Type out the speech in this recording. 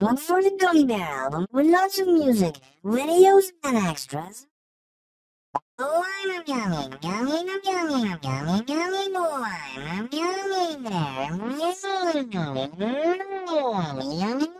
Look for the Gummy Bear album with lots of music, videos, and extras. Oh, I'm a gummy, gummy, I'm gummy, gummy, gummy boy, I'm a gummy bear, I'm a gummy, gummy, gummy, gummy, gummy, gummy, gummy bear.